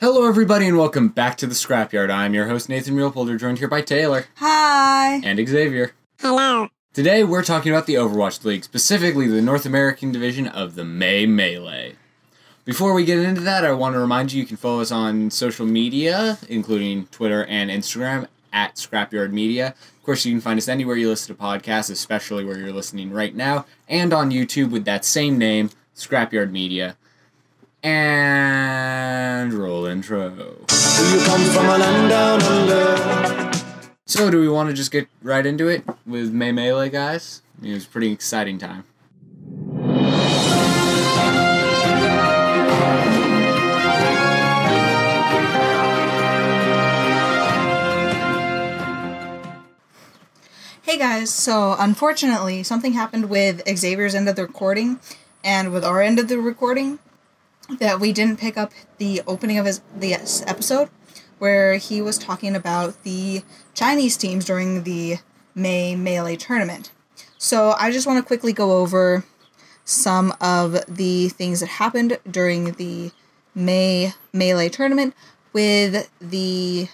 Hello, everybody, and welcome back to the Scrapyard. I'm your host, Nathan Mulepolder, joined here by Taylor Hi. and Xavier. Hello. Today, we're talking about the Overwatch League, specifically the North American division of the May Melee. Before we get into that, I want to remind you you can follow us on social media, including Twitter and Instagram, at Scrapyard Media. Of course, you can find us anywhere you listen to podcasts, especially where you're listening right now, and on YouTube with that same name, Scrapyard Media. And roll intro. Do you come from a land down under? So, do we want to just get right into it with May Melee, guys? I mean, it was a pretty exciting time. Hey guys, so unfortunately, something happened with Xavier's end of the recording and with our end of the recording that we didn't pick up the opening of his the episode where he was talking about the Chinese teams during the May Melee tournament. So I just want to quickly go over some of the things that happened during the May Melee tournament with the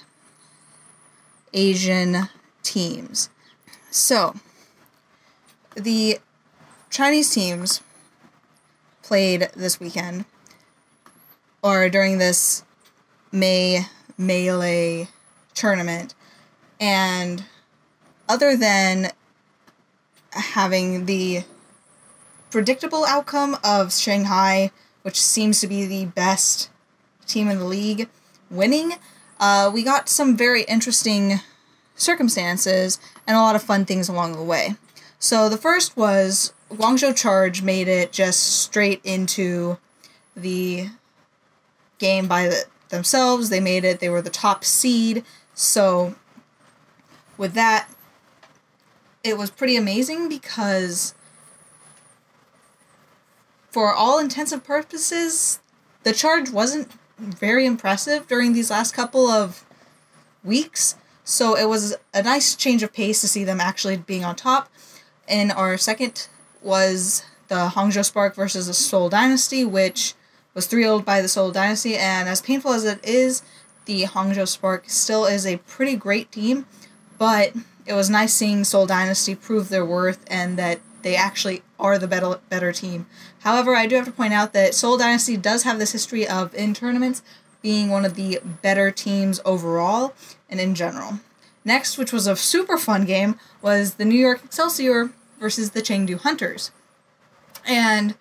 Asian teams. So, the Chinese teams played this weekend, or during this May Melee tournament, and other than having the predictable outcome of Shanghai, which seems to be the best team in the league, winning, uh, we got some very interesting circumstances and a lot of fun things along the way. So the first was Guangzhou Charge made it just straight into the game by the, themselves. They made it. They were the top seed. So with that, it was pretty amazing because for all intensive purposes, the charge wasn't very impressive during these last couple of weeks. So it was a nice change of pace to see them actually being on top. And our second was the Hangzhou Spark versus the Seoul Dynasty, which was 3 0 by the Seoul Dynasty. And as painful as it is, the Hangzhou Spark still is a pretty great team. But it was nice seeing Seoul Dynasty prove their worth and that they actually are the better, better team. However, I do have to point out that Seoul Dynasty does have this history of, in tournaments, being one of the better teams overall and in general. Next, which was a super fun game, was the New York Excelsior versus the Chengdu Hunters. And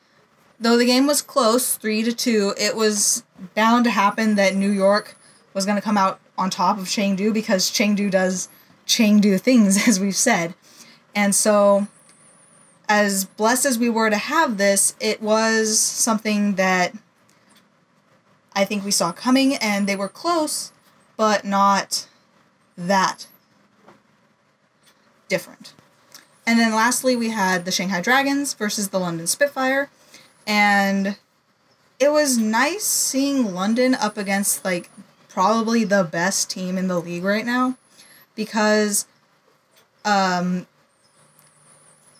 though the game was close, 3 to 2, it was bound to happen that New York was going to come out on top of Chengdu because Chengdu does Chengdu things, as we've said. And so, as blessed as we were to have this, it was something that I think we saw coming, and they were close, but not that different. And then lastly, we had the Shanghai Dragons versus the London Spitfire, and it was nice seeing London up against like probably the best team in the league right now. Because um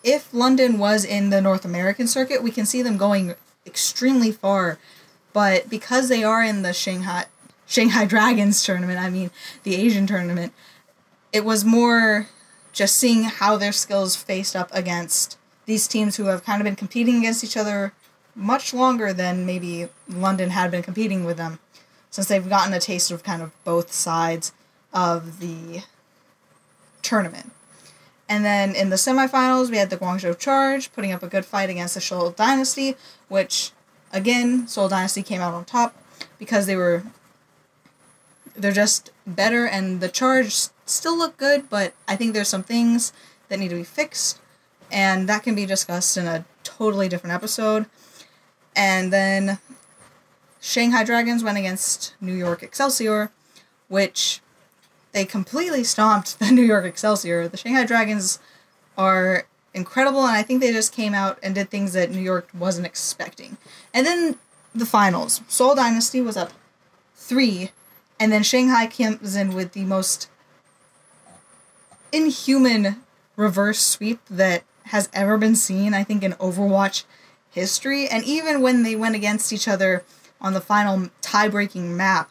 if London was in the North American circuit, we can see them going extremely far. But because they are in the Shanghai Shanghai Dragons tournament, I mean the Asian tournament, it was more just seeing how their skills faced up against these teams who have kind of been competing against each other much longer than maybe London had been competing with them since they've gotten a taste of kind of both sides of the tournament. And then in the semifinals, we had the Guangzhou Charge putting up a good fight against the Seoul Dynasty, which again, Seoul Dynasty came out on top because they were they're just better and the charge still look good, but I think there's some things that need to be fixed and that can be discussed in a totally different episode. And then Shanghai Dragons went against New York Excelsior, which they completely stomped the New York Excelsior. The Shanghai Dragons are incredible, and I think they just came out and did things that New York wasn't expecting. And then the finals. Seoul Dynasty was up three, and then Shanghai comes in with the most inhuman reverse sweep that has ever been seen, I think, in Overwatch history. And even when they went against each other on the final tie breaking map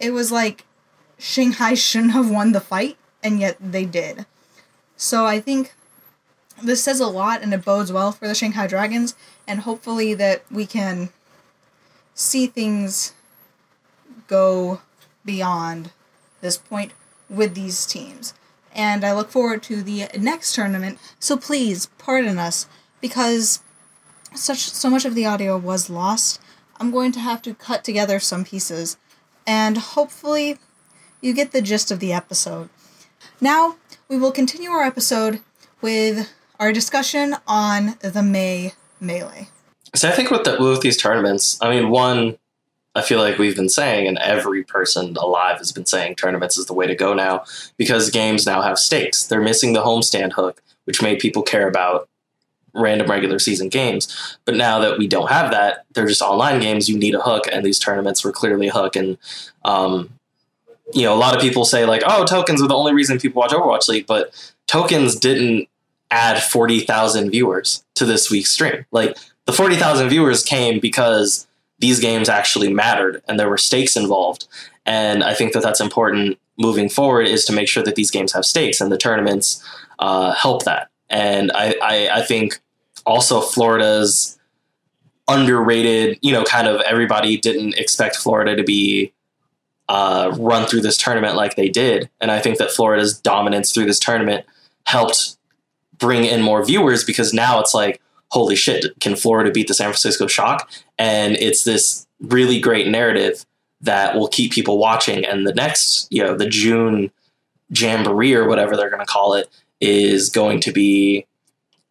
it was like Shanghai shouldn't have won the fight, and yet they did. So I think this says a lot and it bodes well for the Shanghai Dragons, and hopefully that we can see things go beyond this point with these teams. And I look forward to the next tournament. So please pardon us because such so much of the audio was lost. I'm going to have to cut together some pieces and hopefully you get the gist of the episode. Now, we will continue our episode with our discussion on the May Melee. So I think with the, with these tournaments, I mean, one, I feel like we've been saying, and every person alive has been saying, tournaments is the way to go now because games now have stakes. They're missing the homestand hook, which made people care about random regular season games. But now that we don't have that, they're just online games. You need a hook, and these tournaments were clearly a hook. And um, you know, a lot of people say like, "Oh, tokens are the only reason people watch Overwatch League," but tokens didn't add forty thousand viewers to this week's stream. Like the forty thousand viewers came because these games actually mattered and there were stakes involved. And I think that that's important moving forward is to make sure that these games have stakes and the tournaments uh, help that. And I, I, I think also Florida's underrated, you know, kind of everybody didn't expect Florida to be uh, run through this tournament like they did. And I think that Florida's dominance through this tournament helped bring in more viewers because now it's like, holy shit, can Florida beat the San Francisco Shock? And it's this really great narrative that will keep people watching. And the next, you know, the June Jamboree or whatever they're going to call it is going to be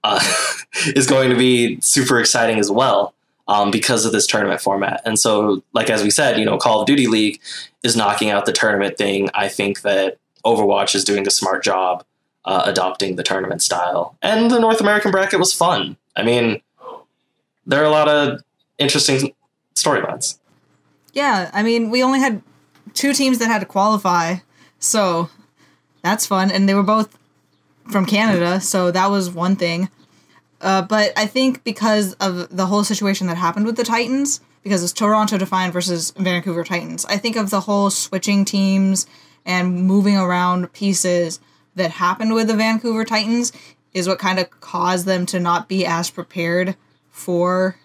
uh, is going to be super exciting as well um, because of this tournament format. And so, like as we said, you know, Call of Duty League is knocking out the tournament thing. I think that Overwatch is doing a smart job uh, adopting the tournament style, and the North American bracket was fun. I mean, there are a lot of interesting storylines. Yeah, I mean, we only had two teams that had to qualify, so that's fun, and they were both from Canada, so that was one thing. Uh, but I think because of the whole situation that happened with the Titans, because it's Toronto Defiant versus Vancouver Titans, I think of the whole switching teams and moving around pieces that happened with the Vancouver Titans is what kind of caused them to not be as prepared for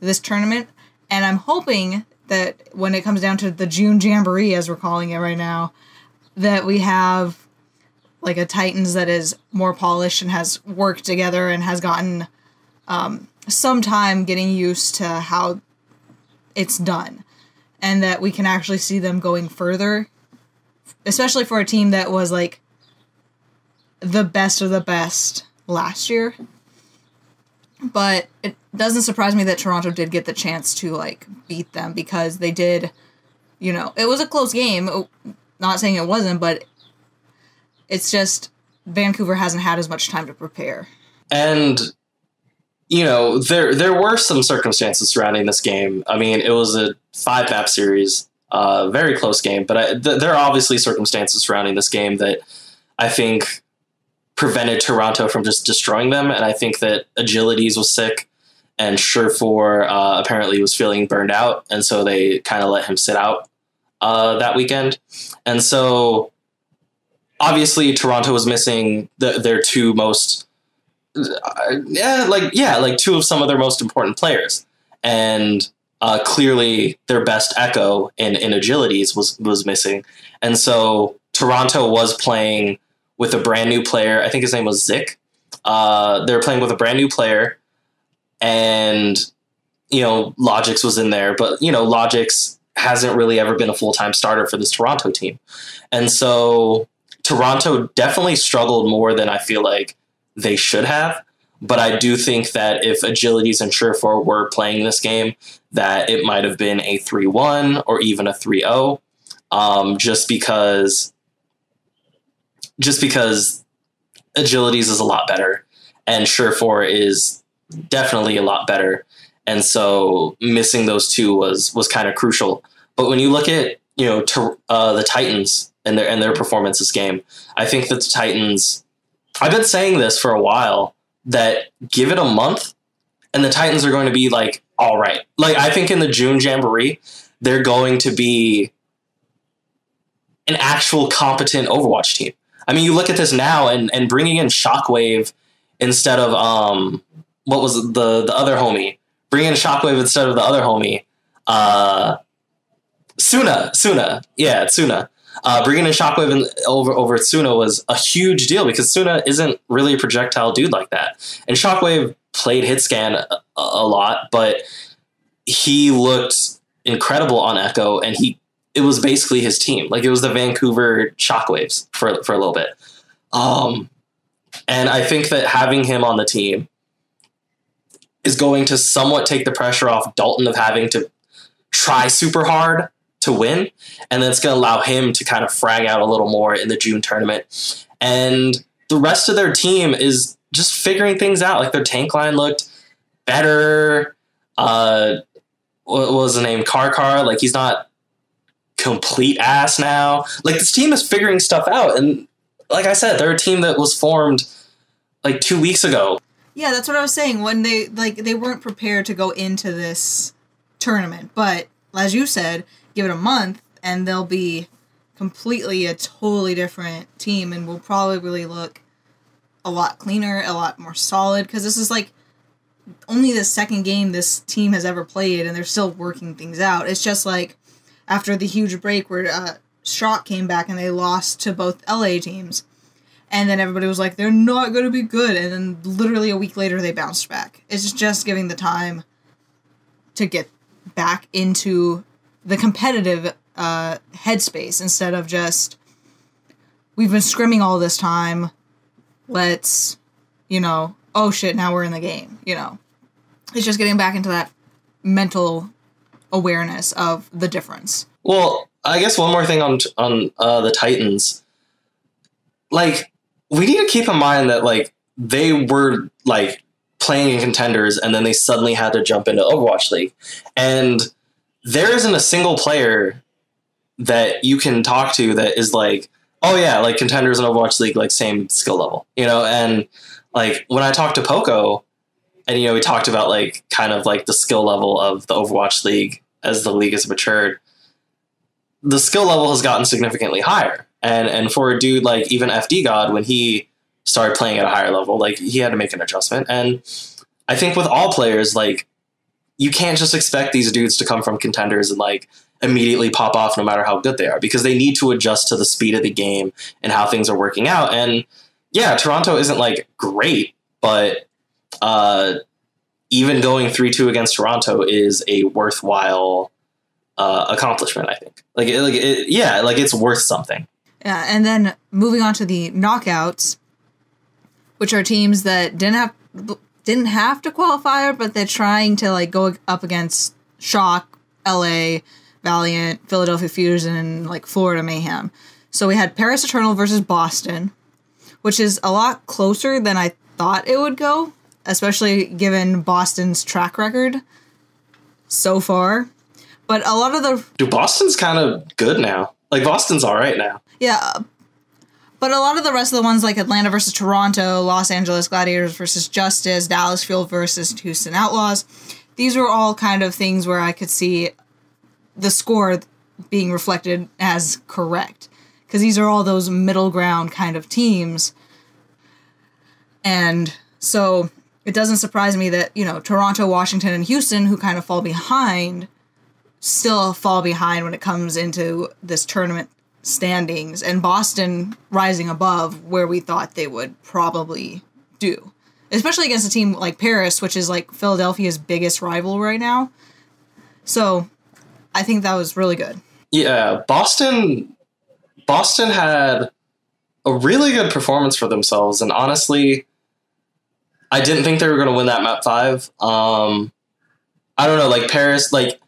this tournament. And I'm hoping that when it comes down to the June Jamboree, as we're calling it right now, that we have like a Titans that is more polished and has worked together and has gotten um, some time getting used to how it's done. And that we can actually see them going further, especially for a team that was like the best of the best last year. But it doesn't surprise me that Toronto did get the chance to like beat them because they did, you know, it was a close game. Not saying it wasn't, but it's just Vancouver hasn't had as much time to prepare. And you know, there there were some circumstances surrounding this game. I mean, it was a five map series, uh, very close game, but I, th- there are obviously circumstances surrounding this game that I think prevented Toronto from just destroying them. And I think that Agilities was sick, and Surefour uh, apparently was feeling burned out, and so they kind of let him sit out uh, that weekend. And so obviously Toronto was missing the, their two most uh, yeah like yeah like two of some of their most important players. And uh, clearly their best echo in, in agilities was was missing. And so Toronto was playing with a brand new player. I think his name was Zick. uh, they were playing with a brand new player. And you know Logix was in there. But you know Logix hasn't really ever been a full-time starter for this Toronto team. And so Toronto definitely struggled more than I feel like they should have. But I do think that if Agilities and Surefour were playing this game, that it might have been a 3 1 or even a 3 0. Um, just because just because Agilities is a lot better and Surefour is definitely a lot better. And so missing those two was was kind of crucial. But when you look at, you know, to, uh, the Titans and their and their performance this game. I think that the Titans. I've been saying this for a while that give it a month, and the Titans are going to be like all right. Like I think in the June Jamboree, they're going to be an actual competent Overwatch team. I mean, you look at this now and and bringing in Shockwave instead of um what was the the other homie, bringing in Shockwave instead of the other homie, uh, Suna, Suna, yeah, Suna. Uh, bringing in Shockwave in, over over at Suna was a huge deal because Suna isn't really a projectile dude like that, and Shockwave played hit scan a, a lot, but he looked incredible on Echo, and he it was basically his team. Like it was the Vancouver Shockwaves for for a little bit. Um, and I think that having him on the team is going to somewhat take the pressure off Dalton of having to try super hard to win, and then it's going to allow him to kind of frag out a little more in the June tournament. And the rest of their team is just figuring things out. Like their tank line looked better. Uh, what was the name? Karkar. Like he's not complete ass now. Like this team is figuring stuff out, and like I said, they're a team that was formed like two weeks ago. Yeah, that's what I was saying. When they like they weren't prepared to go into this tournament, but as you said, give it a month and they'll be completely a totally different team and will probably look a lot cleaner, a lot more solid because this is like only the second game this team has ever played and they're still working things out. It's just like after the huge break where uh, Shock came back and they lost to both LA teams. And then everybody was like, they're not going to be good. And then literally a week later, they bounced back. It's just giving the time to get back into the competitive uh, headspace instead of just, we've been scrimming all this time. Let's, you know, oh shit, now we're in the game, you know. It's just getting back into that mental awareness of the difference. Well, I guess one more thing on on uh, the Titans, like we need to keep in mind that like they were like playing in contenders and then they suddenly had to jump into Overwatch League, and there isn't a single player that you can talk to that is like, oh yeah, like contenders in Overwatch League, like same skill level, you know, and like when I talked to Poco, and you know we talked about like kind of like the skill level of the Overwatch League as the league has matured, the skill level has gotten significantly higher. And and for a dude like even FD God, when he started playing at a higher level, like he had to make an adjustment. And I think with all players, like you can't just expect these dudes to come from contenders and like immediately pop off no matter how good they are because they need to adjust to the speed of the game and how things are working out. And yeah, Toronto isn't like great, but uh, even going three two against Toronto is a worthwhile uh, accomplishment. I think. Like, like it, yeah, like it's worth something. Yeah, and then moving on to the knockouts, which are teams that didn't have didn't have to qualify, but they're trying to like go up against Shock, LA, Valiant, Philadelphia Fusion, and like Florida Mayhem. So we had Paris Eternal versus Boston, which is a lot closer than I thought it would go, especially given Boston's track record so far. But a lot of the Dude, Boston's kind of good now. Like Boston's all right now. yeah, but a lot of the rest of the ones like Atlanta versus Toronto, Los Angeles Gladiators versus Justice, Dallas Fuel versus Houston Outlaws, these were all kind of things where I could see the score being reflected as correct because these are all those middle ground kind of teams. And so it doesn't surprise me that, you know, Toronto, Washington, and Houston, who kind of fall behind, still fall behind when it comes into this tournament standings, and Boston rising above where we thought they would probably do. Especially against a team like Paris, which is like Philadelphia's biggest rival right now. So I think that was really good. Yeah, Boston. Boston had a really good performance for themselves, and honestly, I didn't think they were going to win that map five. Um, I don't know, like Paris, like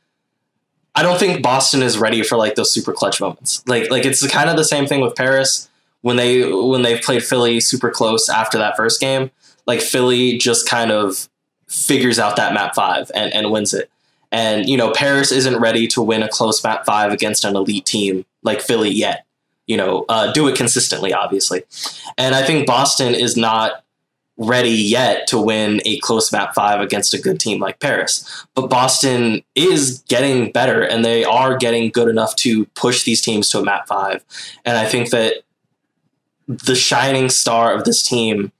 I don't think Boston is ready for like those super clutch moments. Like, like it's kind of the same thing with Paris when they when they played Philly super close after that first game. Like Philly just kind of figures out that map five and, and wins it. And you know, Paris isn't ready to win a close map five against an elite team like Philly yet. You know, uh, do it consistently, obviously. And I think Boston is not ready yet to win a close map five against a good team like Paris. But Boston is getting better and they are getting good enough to push these teams to a map five. And I think that the shining star of this team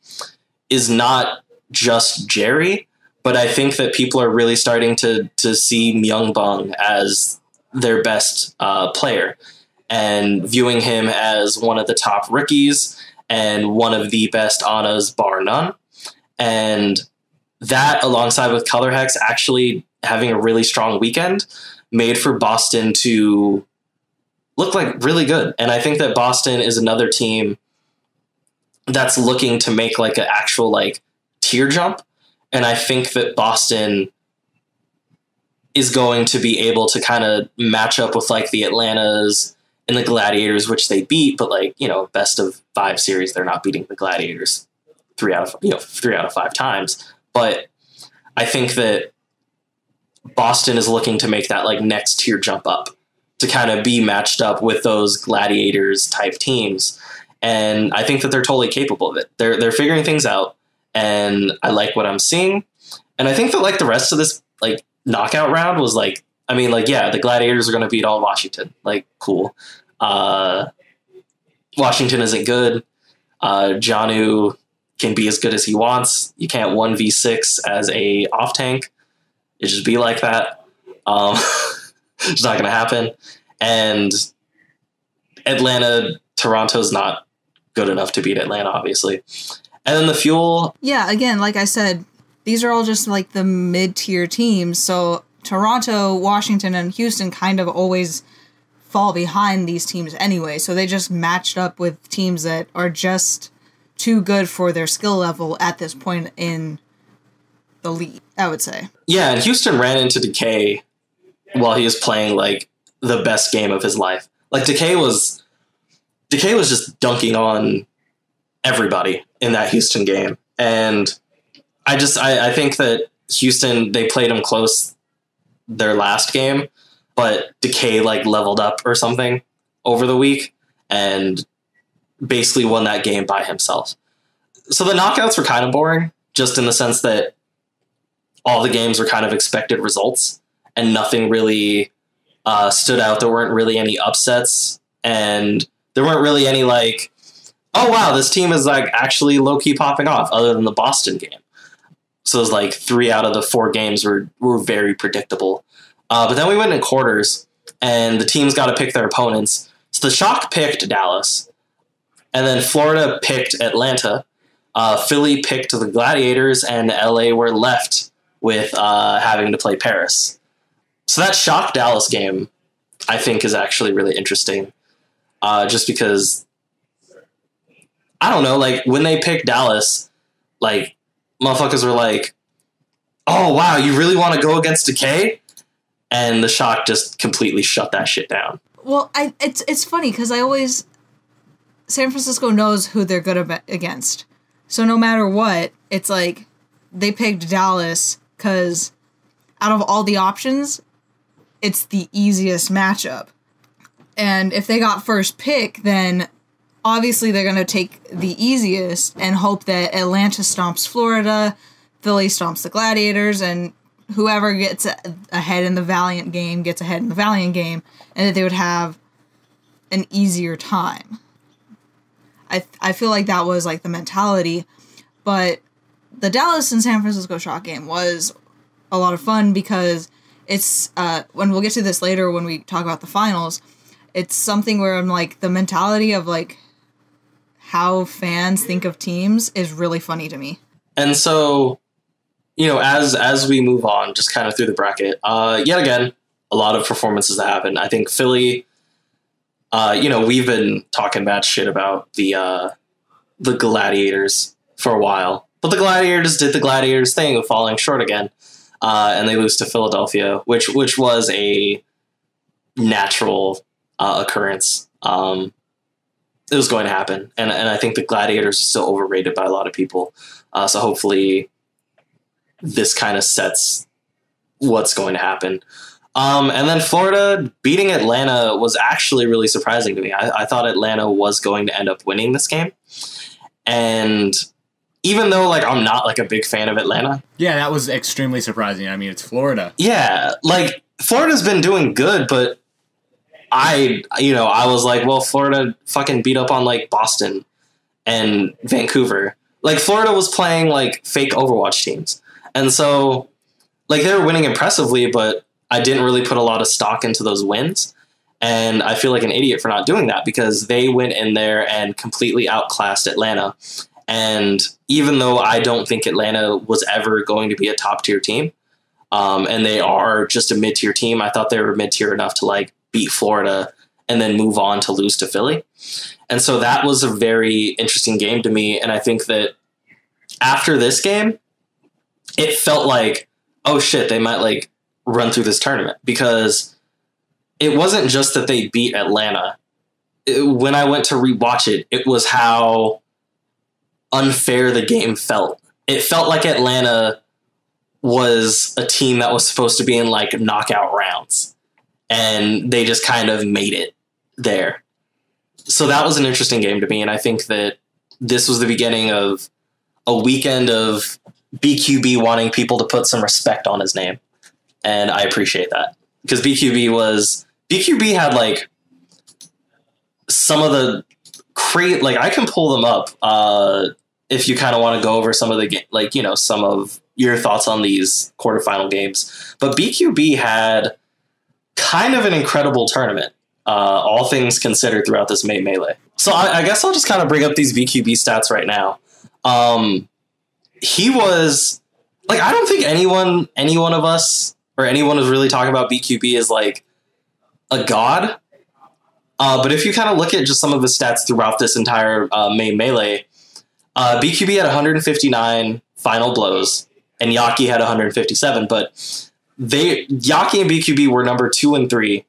is not just Jerry, but I think that people are really starting to to see Myunbong as their best uh, player and viewing him as one of the top rookies and one of the best Anas, bar none. And that, alongside with Colourhex actually having a really strong weekend, made for Boston to look like really good. And I think that Boston is another team that's looking to make like an actual like tier jump. And I think that Boston is going to be able to kind of match up with like the Atlantas and the Gladiators, which they beat, but like you know, best of five series, they're not beating the Gladiators three out of you know three out of five times. But I think that Boston is looking to make that like next tier jump up to kind of be matched up with those Gladiators type teams, and I think that they're totally capable of it. They're they're figuring things out, and I like what I'm seeing, and I think that like the rest of this like knockout round was like I mean, like, yeah, the Gladiators are going to beat all Washington. Like, cool. Uh, Washington isn't good. Uh, Janus can be as good as he wants. You can't one v six as a off tank. It just be like that. Um, it's not going to happen. And Atlanta, Toronto's not good enough to beat Atlanta, obviously. And then the fuel. Yeah, again, like I said, these are all just like the mid tier teams. So Toronto, Washington, and Houston kind of always fall behind these teams anyway. So they just matched up with teams that are just too good for their skill level at this point in the league, I would say. Yeah, and Houston ran into Decay while he was playing like the best game of his life. Like Decay was Decay was just dunking on everybody in that Houston game. And I just I, I think that Houston they played him close their last game, but Decay like leveled up or something over the week and basically won that game by himself. So the knockouts were kind of boring, just in the sense that all the games were kind of expected results and nothing really uh, stood out. There weren't really any upsets and there weren't really any like, oh wow, this team is like actually low key popping off, other than the Boston game. So it was like three out of the four games were were very predictable. Uh, but then we went in quarters, and the teams got to pick their opponents. So the Shock picked Dallas, and then Florida picked Atlanta. Uh, Philly picked the Gladiators, and LA were left with uh, having to play Paris. So that Shock Dallas game, I think, is actually really interesting, uh, just because I don't know, like when they picked Dallas, like motherfuckers were like, "Oh wow, you really want to go against Decay?" And the shock just completely shut that shit down. Well, I it's it's funny because I always San Francisco knows who they're good against, so no matter what, it's like they picked Dallas because out of all the options, it's the easiest matchup. And if they got first pick, then obviously they're going to take the easiest and hope that Atlanta stomps Florida, Philly stomps the Gladiators, and whoever gets ahead in the Valiant game gets ahead in the Valiant game, and that they would have an easier time. I I feel like that was like the mentality, but the Dallas and San Francisco Shock game was a lot of fun because it's uh when we'll get to this later when we talk about the finals it's something where I'm like the mentality of like how fans think of teams is really funny to me. And so, you know, as as we move on, just kind of through the bracket, uh, yet again, a lot of performances that happen. I think Philly. Uh, you know, we've been talking bad shit about the uh, the Gladiators for a while, but the Gladiators did the Gladiators thing of falling short again, uh, and they lose to Philadelphia, which which was a natural uh, occurrence. Um, it was going to happen, and and I think the Gladiators are still overrated by a lot of people. Uh, so hopefully, this kind of sets what's going to happen. Um, and then Florida beating Atlanta was actually really surprising to me. I, I, thought Atlanta was going to end up winning this game, and even though like I'm not like a big fan of Atlanta. Yeah, that was extremely surprising. I mean, it's Florida. Yeah, like Florida's been doing good, but I, you know, I was like, well, Florida fucking beat up on like Boston and Vancouver. Like Florida was playing like fake Overwatch teams, and so like they were winning impressively, but I didn't really put a lot of stock into those wins. And I feel like an idiot for not doing that because they went in there and completely outclassed Atlanta. And even though I don't think Atlanta was ever going to be a top tier team, um, and they are just a mid tier team, I thought they were mid tier enough to like beat Florida and then move on to lose to Philly. And so that was a very interesting game to me. And I think that after this game, it felt like, oh shit, they might like run through this tournament because it wasn't just that they beat Atlanta. It- when I went to rewatch it, it was how unfair the game felt. It felt like Atlanta was a team that was supposed to be in like knockout rounds and they just kind of made it there. So that was an interesting game to me and I think that this was the beginning of a weekend of BQB wanting people to put some respect on his name. And I appreciate that because BQB was BQB had like some of the create like I can pull them up uh if you kind of want to go over some of the ga- like you know some of your thoughts on these quarterfinal games. But BQB had kind of an incredible tournament, uh, all things considered, throughout this May melee. So I, I guess I'll just kind of bring up these BQB stats right now. Um, he was like I don't think anyone, any one of us, or anyone who's really talking about BQB is like a god. Uh, but if you kind of look at just some of the stats throughout this entire uh, melee, uh, BQB had 159 final blows, and Yaki had 157. But they Yaki and BQB were number two and three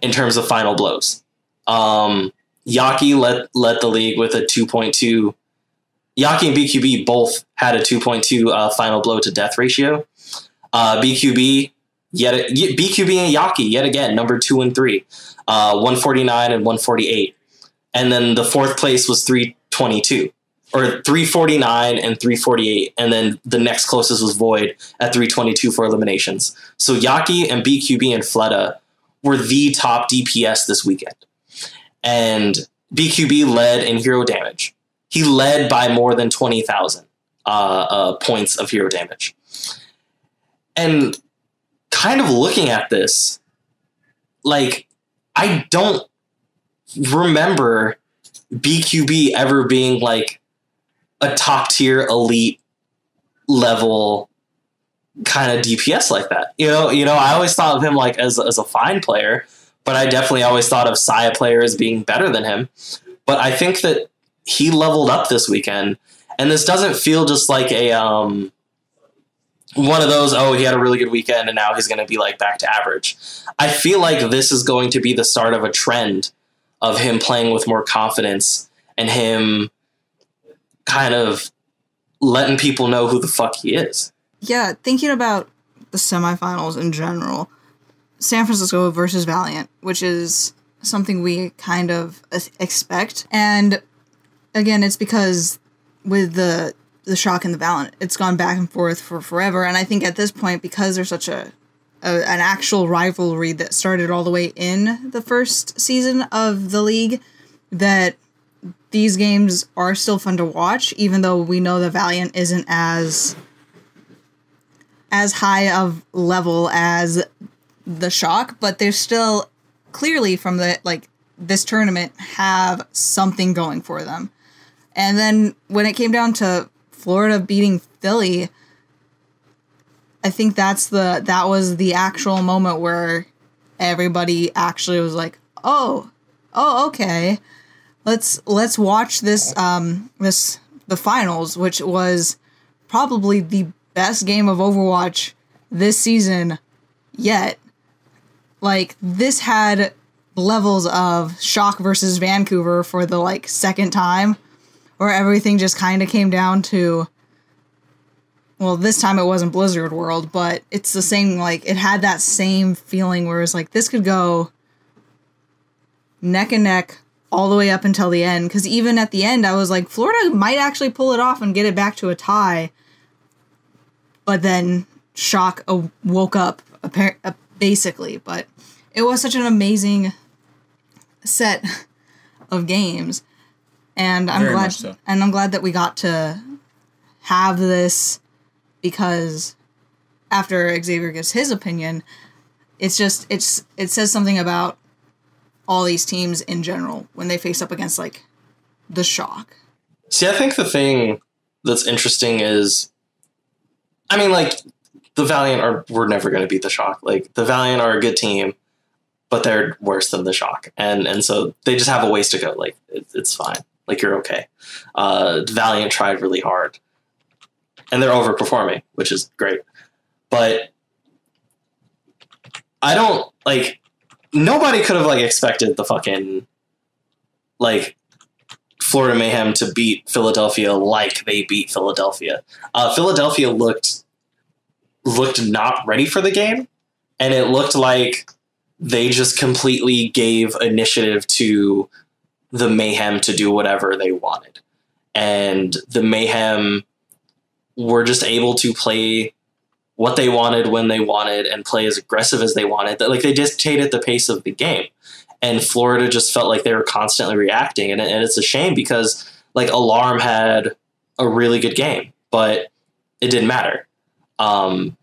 in terms of final blows. Um, Yaki led led the league with a 2.2. Yaki and BQB both had a 2.2 uh, final blow to death ratio. Uh, BQB yet BQB and Yaki yet again number two and three, uh, 149 and 148, and then the fourth place was 322 or 349 and 348, and then the next closest was Void at 322 for eliminations. So Yaki and BQB and Fleta were the top DPS this weekend, and BQB led in hero damage. He led by more than 20,000 uh, uh, points of hero damage. And kind of looking at this, like, I don't remember BQB ever being like a top tier elite level kind of DPS like that. You know, you know, I always thought of him like as as a fine player, but I definitely always thought of Sayaplayer as being better than him. But I think that he leveled up this weekend, and this doesn't feel just like a um one of those. Oh, he had a really good weekend, and now he's going to be like back to average. I feel like this is going to be the start of a trend of him playing with more confidence and him kind of letting people know who the fuck he is. Yeah, thinking about the semifinals in general, San Francisco versus Valiant, which is something we kind of expect. And again, it's because with the the shock and the Valiant, it's gone back and forth for forever. And I think at this point, because there's such a, a an actual rivalry that started all the way in the first season of the league, that these games are still fun to watch, even though we know the Valiant isn't as as high of level as the shock, but they're still clearly from the like this tournament have something going for them. And then when it came down to Florida beating Philly, I think that's the that was the actual moment where everybody actually was like, "Oh, oh, okay. Let's let's watch this um this the finals, which was probably the best game of Overwatch this season yet. Like this had levels of Shock versus Vancouver for the like second time where everything just kind of came down to well, this time it wasn't Blizzard World, but it's the same like it had that same feeling where it's like this could go neck and neck all the way up until the end. Because even at the end, I was like, Florida might actually pull it off and get it back to a tie. But then shock woke up, uh, basically. But it was such an amazing set of games, and I'm Very glad. so. And I'm glad that we got to have this because after Xavier gives his opinion, it's just it's it says something about all these teams in general when they face up against like the shock. See, I think the thing that's interesting is, I mean, like the Valiant are we're never going to beat the Shock. Like the Valiant are a good team, but they're worse than the Shock, and and so they just have a ways to go. Like it, it's fine. Like you're okay. Uh, Valiant tried really hard, and they're overperforming, which is great. But I don't like. Nobody could have like expected the fucking like Florida Mayhem to beat Philadelphia like they beat Philadelphia. Uh, Philadelphia looked looked not ready for the game, and it looked like they just completely gave initiative to the Mayhem to do whatever they wanted, and the Mayhem were just able to play what they wanted when they wanted and play as aggressive as they wanted. That like they dictated the pace of the game and Florida just felt like they were constantly reacting, and, and it's a shame because like Alarm had a really good game, but it didn't matter um,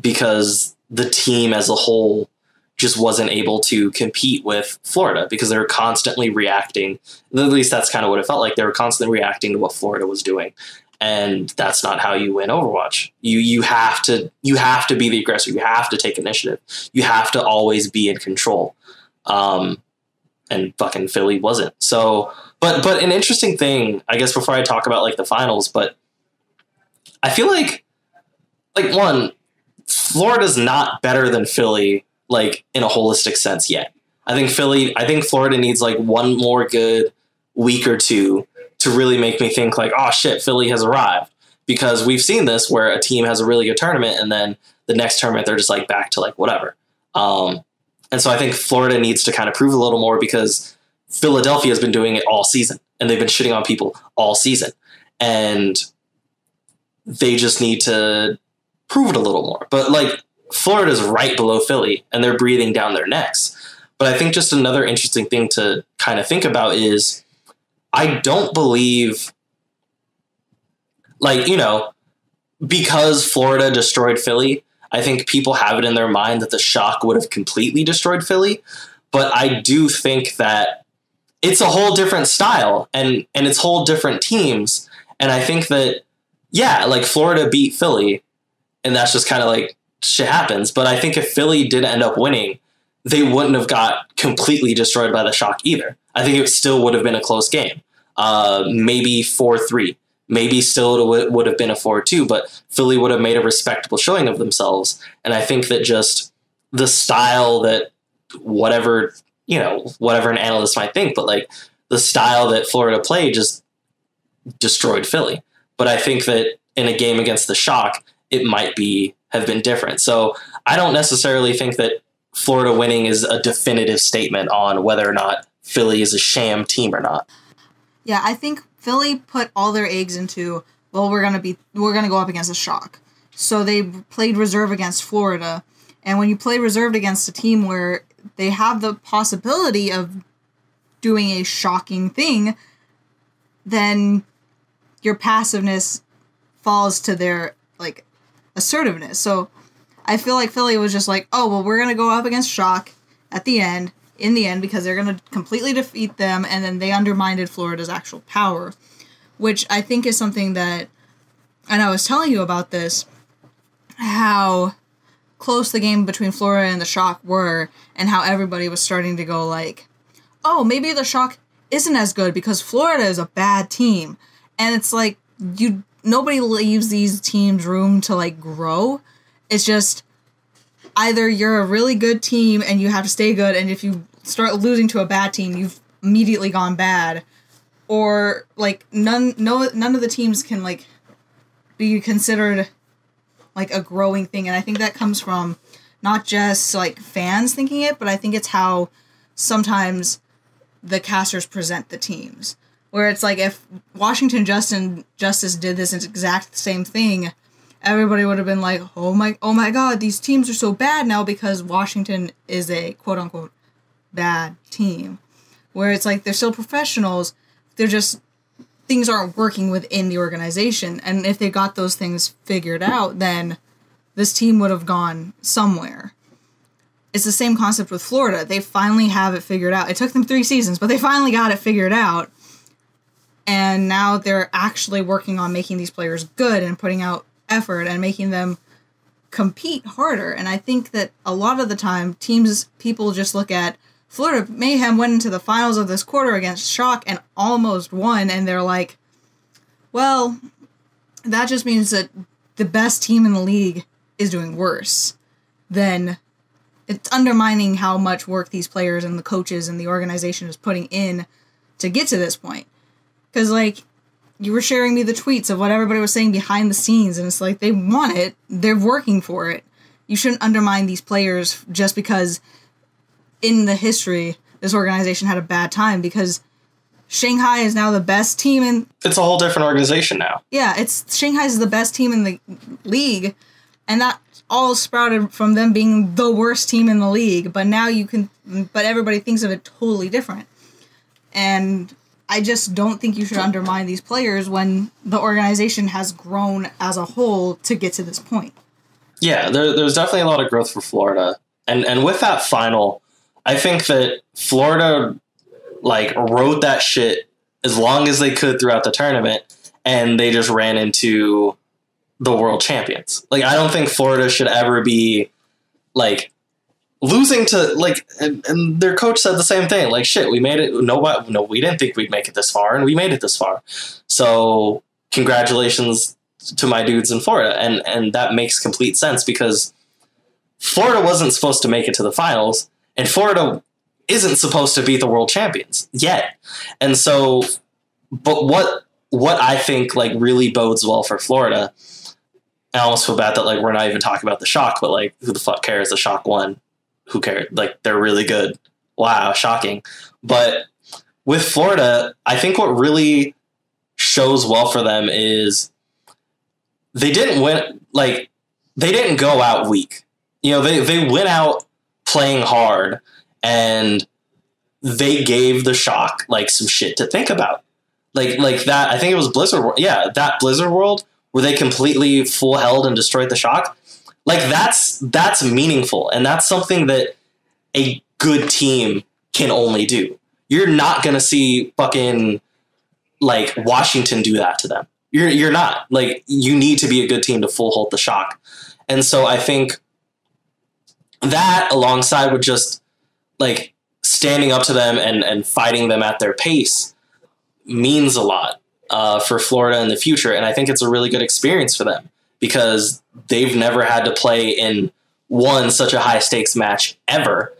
because the team as a whole just wasn't able to compete with Florida because they were constantly reacting. At least that's kind of what it felt like. They were constantly reacting to what Florida was doing. And that's not how you win Overwatch. You you have to you have to be the aggressor. You have to take initiative. You have to always be in control um, and fucking Philly wasn't. So, but but an interesting thing, I guess, before I talk about like the finals, but I feel like like one, Florida's not better than Philly, like in a holistic sense yet. I think Philly, I think Florida needs like one more good week or two to really make me think like, oh shit, Philly has arrived. Because we've seen this where a team has a really good tournament and then the next tournament they're just like back to like whatever. Um, and so I think Florida needs to kind of prove a little more because Philadelphia has been doing it all season and they've been shitting on people all season. And they just need to prove it a little more. But like Florida's right below Philly and they're breathing down their necks. But I think just another interesting thing to kind of think about is I don't believe like, you know, because Florida destroyed Philly, I think people have it in their mind that the shock would have completely destroyed Philly. But I do think that it's a whole different style and and it's whole different teams. And I think that yeah, like Florida beat Philly, and that's just kind of like shit happens. But I think if Philly did end up winning, they wouldn't have got completely destroyed by the shock either. I think it still would have been a close game. Uh, maybe four three. Maybe still it would- have been a four two, but Philly would have made a respectable showing of themselves. And I think that just the style that whatever you know whatever an analyst might think, but like the style that Florida played just destroyed Philly. But I think that in a game against the Shock, it might be have been different. So I don't necessarily think that Florida winning is a definitive statement on whether or not Philly is a sham team or not. Yeah, I think Philly put all their eggs into well, we're gonna be we're gonna go up against a shock. So they played reserve against Florida, and when you play reserved against a team where they have the possibility of doing a shocking thing, then your passiveness falls to their like assertiveness. So I feel like Philly was just like, oh well, we're gonna go up against shock at the end in the end because they're going to completely defeat them and then they undermined Florida's actual power, which I think is something that and I was telling you about this how close the game between Florida and the Shock were and how everybody was starting to go like, "Oh, maybe the Shock isn't as good because Florida is a bad team." And it's like you nobody leaves these teams room to like grow. It's just either you're a really good team and you have to stay good and if you start losing to a bad team you've immediately gone bad or like none no none of the teams can like be considered like a growing thing and i think that comes from not just like fans thinking it but i think it's how sometimes the casters present the teams. Where it's like if Washington Justin Justice did this exact same thing, everybody would have been like, "Oh my, oh my God, these teams are so bad now because Washington is a quote unquote bad team." Where it's like they're still professionals, they're just things aren't working within the organization, and if they got those things figured out, then this team would have gone somewhere. It's the same concept with Florida. They finally have it figured out. It took them three seasons, but they finally got it figured out. And now they're actually working on making these players good and putting out effort and making them compete harder. And I think that a lot of the time, teams, people just look at Florida Mayhem went into the finals of this quarter against Shock and almost won, and they're like, well, that just means that the best team in the league is doing worse. Then it's undermining how much work these players and the coaches and the organization is putting in to get to this point. Because, like, you were sharing me the tweets of what everybody was saying behind the scenes, and it's like they want it, they're working for it. You shouldn't undermine these players just because in the history this organization had a bad time because Shanghai is now the best team in It's a whole different organization now. yeah, it's Shanghai is the best team in the league, and that all sprouted from them being the worst team in the league. But now you can, but everybody thinks of it totally different, and I just don't think you should undermine these players when the organization has grown as a whole to get to this point. Yeah, there, there's definitely a lot of growth for Florida, and and with that final, I think that Florida like rode that shit as long as they could throughout the tournament, and they just ran into the world champions. Like I don't think Florida should ever be like losing to like and, and their coach said the same thing like shit we made it nobody no we didn't think we'd make it this far and we made it this far so congratulations to my dudes in Florida and and that makes complete sense because Florida wasn't supposed to make it to the finals and Florida isn't supposed to beat the world champions yet and so but what what I think like really bodes well for Florida I almost feel bad that like we're not even talking about the shock, but like who the fuck cares? The shock won. Who cares? Like they're really good. Wow, shocking. But with Florida, I think what really shows well for them is they didn't win like they didn't go out weak. You know, they they went out playing hard and they gave the shock like some shit to think about. Like like that I think it was Blizzard World. Yeah, that Blizzard World where they completely full held and destroyed the shock like that's that's meaningful and that's something that a good team can only do. You're not going to see fucking like washington do that to them. You're you're not. Like you need to be a good team to full hold the shock. And so i think that alongside with just like standing up to them and and fighting them at their pace means a lot uh, for Florida in the future. And I think it's a really good experience for them because they've never had to play in one such a high stakes match ever,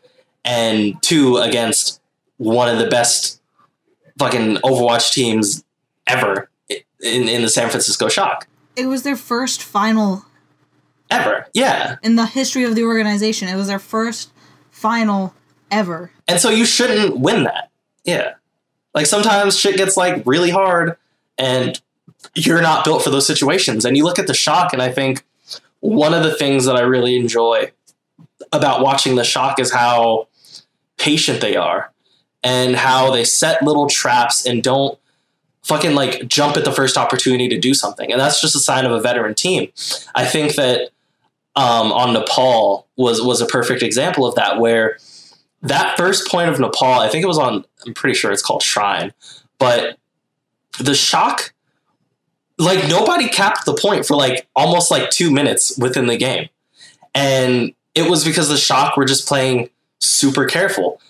and two against one of the best fucking Overwatch teams ever in, in the San Francisco Shock. It was their first final Ever. Yeah. in the history of the organization. It was their first final ever. And so you shouldn't win that. Yeah. Like sometimes shit gets like really hard and you're not built for those situations. And you look at the shock, and I think one of the things that I really enjoy about watching the shock is how patient they are and how they set little traps and don't fucking like jump at the first opportunity to do something. And that's just a sign of a veteran team. I think that um, on Nepal was was a perfect example of that where that first point of Nepal, I think it was on I'm pretty sure it's called Shrine, but the shock like nobody capped the point for like almost like two minutes within the game. And it was because the shock were just playing super careful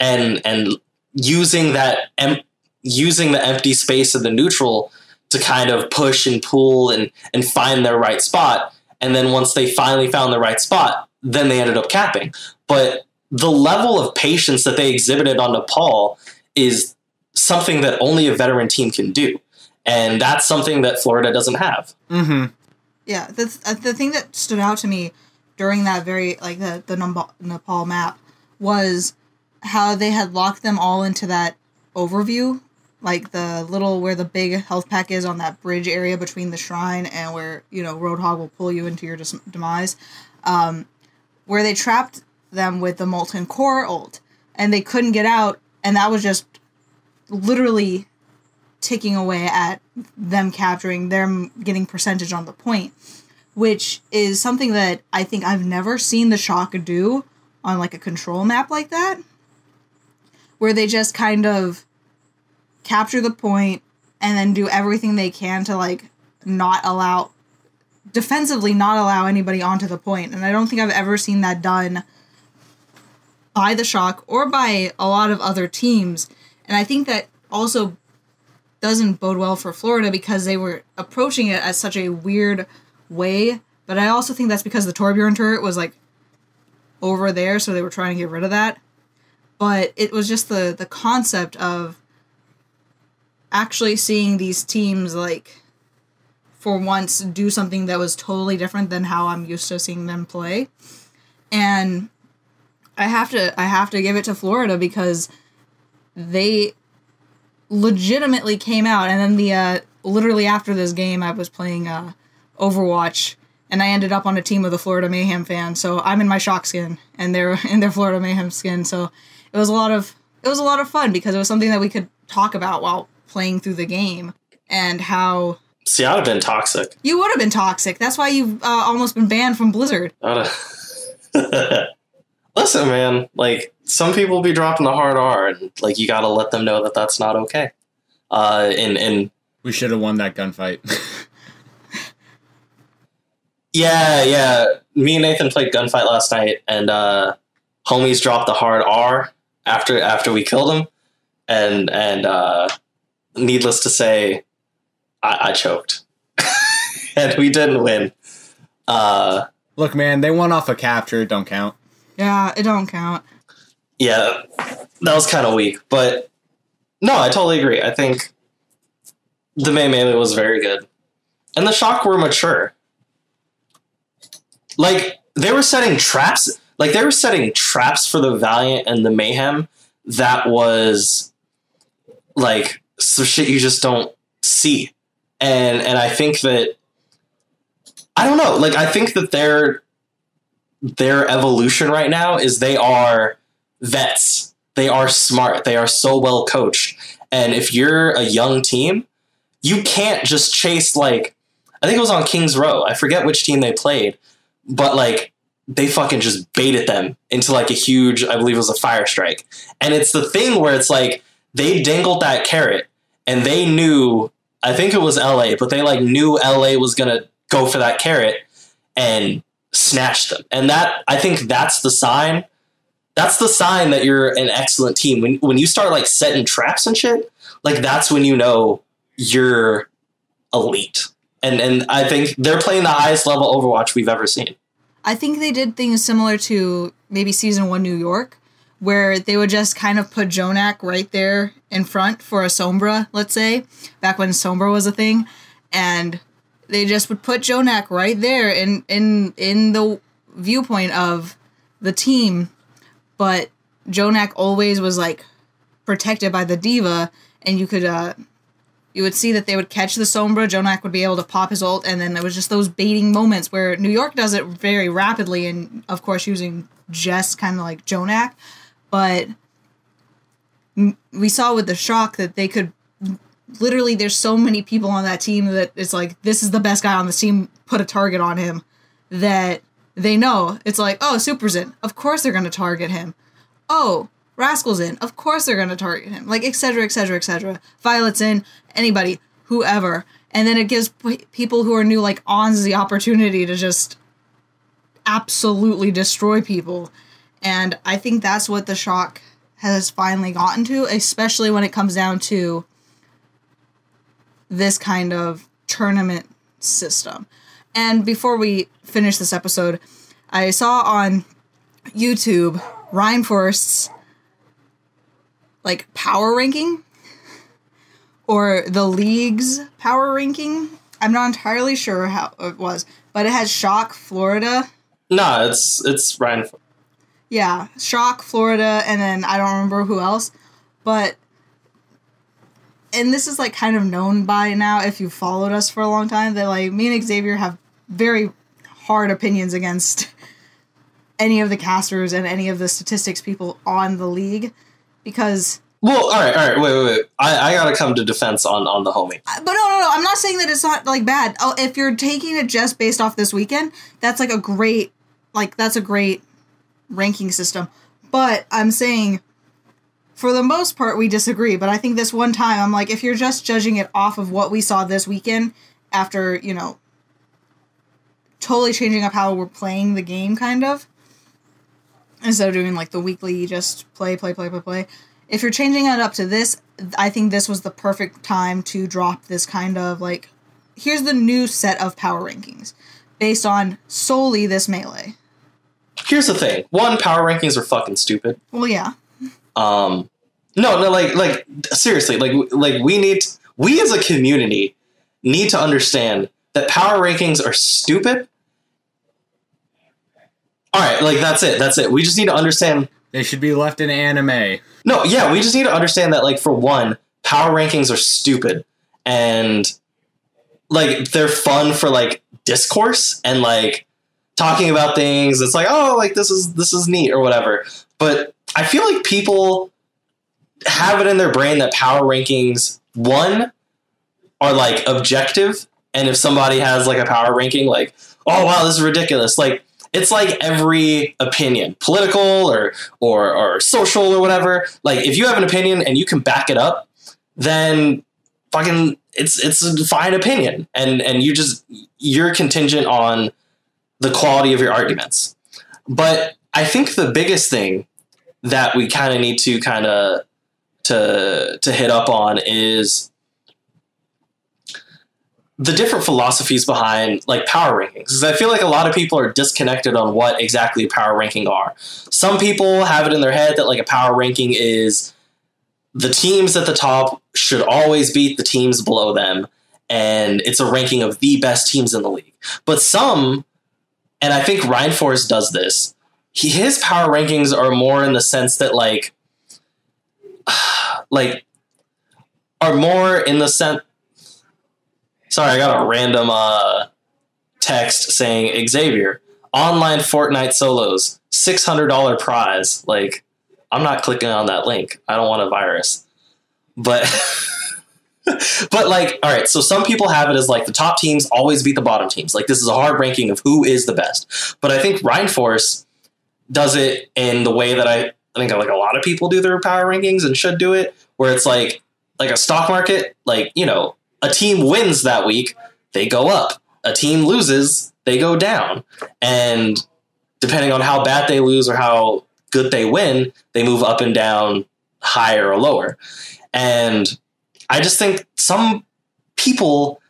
and and using that em- using the empty space of the neutral to kind of push and pull and and find their right spot. And then once they finally found the right spot then they ended up capping. But the level of patience that they exhibited on Nepal is something that only a veteran team can do. And that's something that Florida doesn't have. Mm-hmm. Yeah, the uh, the thing that stood out to me during that very like the the Nepal, Nepal map was how they had locked them all into that overview, like the little where the big health pack is on that bridge area between the shrine and where you know Roadhog will pull you into your dis- demise, um, where they trapped them with the molten core ult, and they couldn't get out, and that was just literally ticking away at them capturing them getting percentage on the point which is something that i think i've never seen the shock do on like a control map like that where they just kind of capture the point and then do everything they can to like not allow defensively not allow anybody onto the point. And i don't think i've ever seen that done by the shock or by a lot of other teams. And i think that also doesn't bode well for florida because they were approaching it as such a weird way but i also think that's because the torbjorn turret was like over there so they were trying to get rid of that but it was just the the concept of actually seeing these teams like for once do something that was totally different than how I'm used to seeing them play. And I have to I have to give it to Florida because they legitimately came out and then the uh literally after this game I was playing uh Overwatch and I ended up on a team with a Florida Mayhem fan. So I'm in my shock skin and they're in their Florida Mayhem skin. So it was a lot of it was a lot of fun because it was something that we could talk about while playing through the game and how See, I'd have been toxic. you would have been toxic. That's why you've uh, almost been banned from Blizzard. Listen, man. Like some people be dropping the hard R, and like you gotta let them know that that's not okay. Uh, and and We should have won that gunfight. yeah, yeah. Me and Nathan played gunfight last night, and uh, homies dropped the hard R after after we killed him, and and uh, needless to say, I, I choked, and we didn't win. Uh, Look, man, they won off a capture. Don't count. Yeah, it don't count. Yeah, that was kind of weak, but no, I totally agree. I think the May Melee was very good, and the Shock were mature. Like they were setting traps, like they were setting traps for the Valiant and the Mayhem. That was like some shit you just don't see, and and I think that I don't know. Like I think that their their evolution right now is they are vets. They are smart. They are so well coached. And if you're a young team, you can't just chase like I think it was on Kings Row. I forget which team they played, but like they fucking just baited them into like a huge, I believe it was a fire strike. And it's the thing where it's like they dangled that carrot and they knew I think it was LA, but they like knew LA was gonna go for that carrot and snatch them. And that I think that's the sign. That's the sign that you're an excellent team. When when you start like setting traps and shit, like that's when you know you're elite. And and I think they're playing the highest level Overwatch we've ever seen. I think they did things similar to maybe season one New York, where they would just kind of put Jonak right there in front for a Sombra, let's say, back when Sombra was a thing, and they just would put Jonak right there in in in the viewpoint of the team, but Jonak always was like protected by the D.Va, and you could uh you would see that they would catch the Sombra, Jonak would be able to pop his ult, and then there was just those baiting moments where New York does it very rapidly, and of course using Jess kind of like Jonak, but we saw with the shock that they could literally there's so many people on that team that it's like this is the best guy on the team put a target on him that they know. It's like oh super's in. Of course they're going to target him. Oh rascal's in. Of course they're going to target him. Like etc etc etc violet's in. Anybody. Whoever. And then it gives p- people who are new like ANS the opportunity to just absolutely destroy people. And i think that's what the shock has finally gotten to especially when it comes down to this kind of tournament system. And before we finish this episode, I saw on YouTube Reinforce's like power ranking or the league's power ranking. I'm not entirely sure how it was, but it has Shock Florida. No, it's it's Ryan. Yeah, Shock, Florida, and then I don't remember who else, but and this is like kind of known by now if you've followed us for a long time that like me and Xavier have very hard opinions against any of the casters and any of the statistics people on the league because Well, all right, all right, wait, wait, wait. I, I gotta come to defense on on the homie. Uh, but no no no I'm not saying that it's not like bad. Oh, if you're taking it just based off this weekend, that's like a great like that's a great ranking system. But I'm saying for the most part we disagree, but I think this one time I'm like if you're just judging it off of what we saw this weekend after, you know, totally changing up how we're playing the game kind of instead of doing like the weekly just play play play play play if you're changing it up to this i think this was the perfect time to drop this kind of like here's the new set of power rankings based on solely this melee Here's the thing: one, power rankings are fucking stupid. well yeah Um, no, no, like, like seriously, like, like we need, we as a community need to understand that power rankings are stupid. All right, like that's it. That's it. We just need to understand. They should be left in anime. No, yeah, we just need to understand that, like, for one, power rankings are stupid, and like they're fun for like discourse and like talking about things. It's like, oh, like this is this is neat or whatever. But I feel like people have it in their brain that power rankings one are like objective, and if somebody has like a power ranking, like, oh wow, this is ridiculous, like. It's like every opinion, political or, or or social or whatever. Like if you have an opinion and you can back it up, then fucking it's it's a fine opinion, and and you just you're contingent on the quality of your arguments. But I think the biggest thing that we kind of need to kind of to to hit up on is the different philosophies behind like power rankings. Because I feel like a lot of people are disconnected on what exactly power ranking are. Some people have it in their head that like a power ranking is the teams at the top should always beat the teams below them, and it's a ranking of the best teams in the league. But some, and I think Reinforce does this, he, his power rankings are more in the sense that like, like, are more in the sense. Sorry, I got a random uh, text saying Xavier online Fortnite solos six hundred dollar prize. Like, I'm not clicking on that link. I don't want a virus. But but like, all right, so some people have it as like the top teams always beat the bottom teams. Like this is a hard ranking of who is the best. But I think Reinforce does it in the way that I, I think like a lot of people do their power rankings and should do it, where it's like like a stock market, like, you know, a team wins that week, they go up. A team loses, they go down. And depending on how bad they lose or how good they win, they move up and down, higher or lower. And I just think some people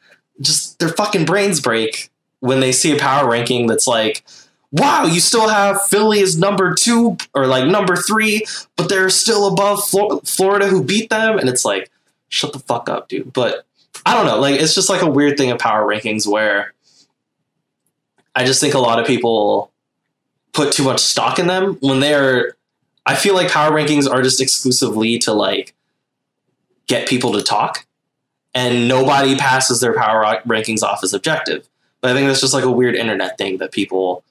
just their fucking brains break when they see a power ranking that's like, wow, you still have Philly as number two or like number three, but they're still above Flo- Florida who beat them. And it's like, shut the fuck up, dude. But I don't know. Like, it's just like a weird thing of power rankings where I just think a lot of people put too much stock in them when they're I feel like power rankings are just exclusively to like get people to talk and nobody passes their power rankings off as objective. But I think that's just like a weird internet thing that people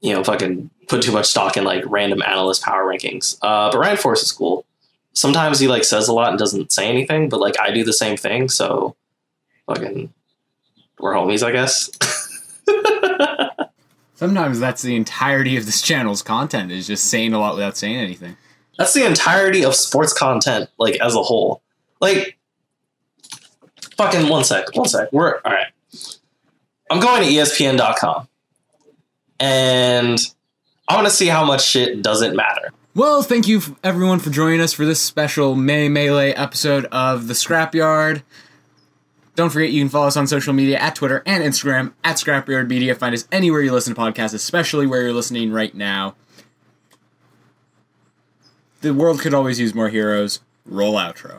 you know fucking put too much stock in like random analyst power rankings. Uh, but Reinforce is cool. Sometimes he like says a lot and doesn't say anything, but like I do the same thing, so fucking we're homies, I guess. Sometimes that's the entirety of this channel's content is just saying a lot without saying anything. That's the entirety of sports content, like as a whole. Like, fucking one sec, one sec. We're all right. I'm going to ESPN.com, and I want to see how much shit doesn't matter. Well, thank you everyone for joining us for this special May Melee episode of The Scrapyard. Don't forget you can follow us on social media at Twitter and Instagram at Scrapyard Media. Find us anywhere you listen to podcasts, especially where you're listening right now. The world could always use more heroes. Roll outro.